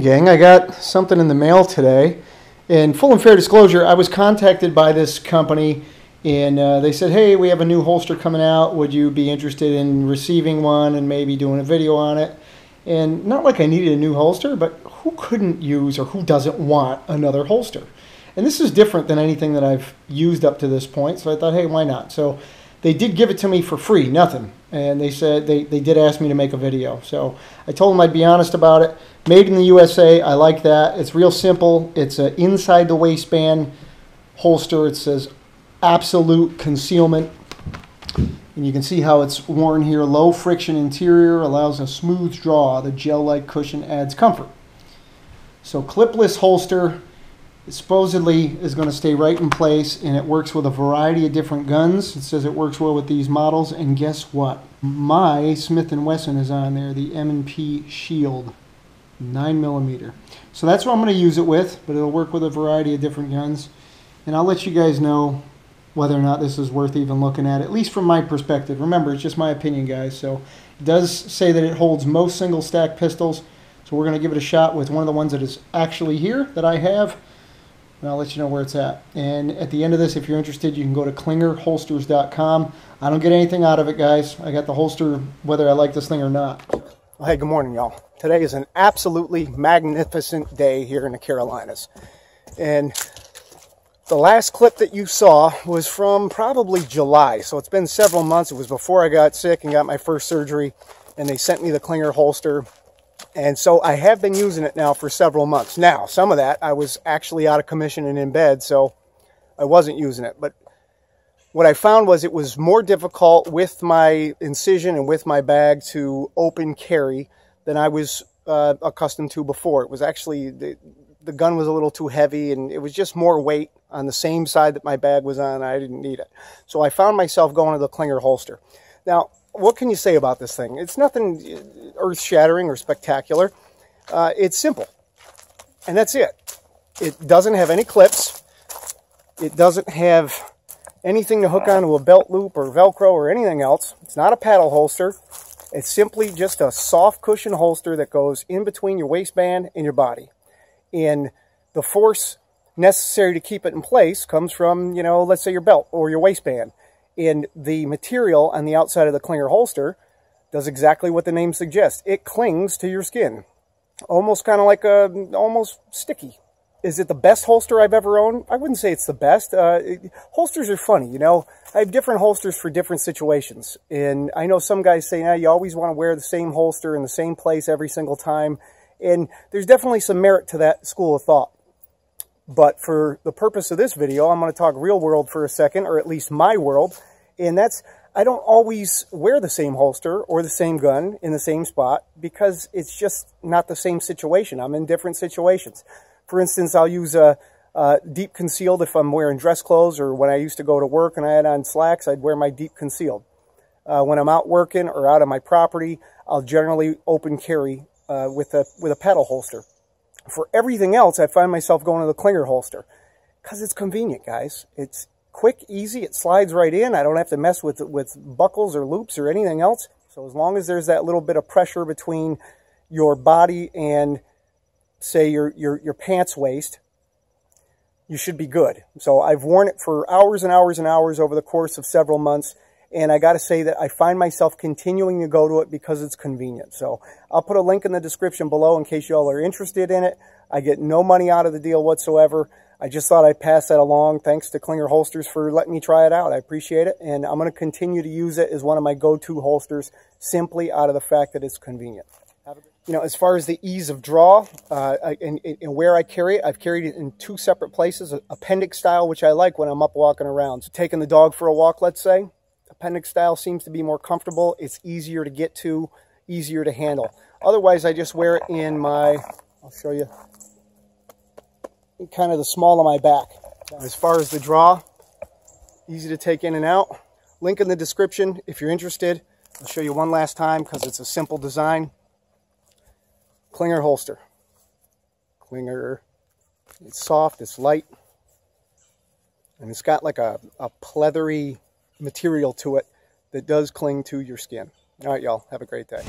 gang, I got something in the mail today. In full and fair disclosure, I was contacted by this company and uh, they said, hey, we have a new holster coming out. Would you be interested in receiving one and maybe doing a video on it? And not like I needed a new holster, but who couldn't use or who doesn't want another holster? And this is different than anything that I've used up to this point. So I thought, hey, why not? So they did give it to me for free, nothing. And they said they, they did ask me to make a video. So I told them I'd be honest about it. Made in the USA, I like that. It's real simple. It's an inside the waistband holster. It says absolute concealment. And you can see how it's worn here. Low friction interior allows a smooth draw. The gel-like cushion adds comfort. So clipless holster supposedly is going to stay right in place and it works with a variety of different guns. It says it works well with these models and guess what? My Smith & Wesson is on there, the M&P Shield 9 millimeter. So that's what I'm going to use it with, but it'll work with a variety of different guns. And I'll let you guys know whether or not this is worth even looking at, at least from my perspective. Remember, it's just my opinion, guys. So it does say that it holds most single stack pistols. So we're going to give it a shot with one of the ones that is actually here that I have. And I'll let you know where it's at. And at the end of this, if you're interested, you can go to clingerholsters.com. I don't get anything out of it, guys. I got the holster whether I like this thing or not. Hey, good morning, y'all. Today is an absolutely magnificent day here in the Carolinas. And the last clip that you saw was from probably July. So it's been several months. It was before I got sick and got my first surgery. And they sent me the Clinger holster. And so I have been using it now for several months. Now, some of that I was actually out of commission and in bed, so I wasn't using it. But what I found was it was more difficult with my incision and with my bag to open carry than I was uh, accustomed to before. It was actually, the, the gun was a little too heavy and it was just more weight on the same side that my bag was on. I didn't need it. So I found myself going to the Clinger holster. Now, what can you say about this thing? It's nothing earth shattering or spectacular. Uh, it's simple. And that's it. It doesn't have any clips. It doesn't have anything to hook onto a belt loop or Velcro or anything else. It's not a paddle holster. It's simply just a soft cushion holster that goes in between your waistband and your body. And the force necessary to keep it in place comes from, you know, let's say your belt or your waistband. And the material on the outside of the clinger holster does exactly what the name suggests. It clings to your skin. Almost kind of like a, almost sticky. Is it the best holster I've ever owned? I wouldn't say it's the best. Uh, it, holsters are funny, you know. I have different holsters for different situations. And I know some guys say, nah, you always want to wear the same holster in the same place every single time. And there's definitely some merit to that school of thought. But for the purpose of this video, I'm going to talk real world for a second, or at least my world. And that's, I don't always wear the same holster or the same gun in the same spot because it's just not the same situation. I'm in different situations. For instance, I'll use a, a deep concealed if I'm wearing dress clothes or when I used to go to work and I had on slacks, I'd wear my deep concealed. Uh, when I'm out working or out on my property, I'll generally open carry uh, with a with a paddle holster. For everything else, I find myself going to the Clinger holster because it's convenient, guys. It's quick, easy. It slides right in. I don't have to mess with with buckles or loops or anything else. So as long as there's that little bit of pressure between your body and, say, your, your, your pants waist, you should be good. So I've worn it for hours and hours and hours over the course of several months. And I got to say that I find myself continuing to go to it because it's convenient. So I'll put a link in the description below in case y'all are interested in it. I get no money out of the deal whatsoever. I just thought I'd pass that along. Thanks to Clinger Holsters for letting me try it out. I appreciate it. And I'm going to continue to use it as one of my go-to holsters simply out of the fact that it's convenient. You know, as far as the ease of draw uh, and, and, where I carry it, I've carried it in two separate places, appendix style, which I like when I'm up walking around. So taking the dog for a walk, let's say, appendix style seems to be more comfortable. It's easier to get to, easier to handle. Otherwise, I just wear it in my, I'll show you, kind of the small of my back. As far as the draw, easy to take in and out. Link in the description if you're interested. I'll show you one last time because it's a simple design. Clinger holster. Clinger. It's soft, it's light, and it's got like a, a pleathery material to it that does cling to your skin. All right, y'all. Have a great day.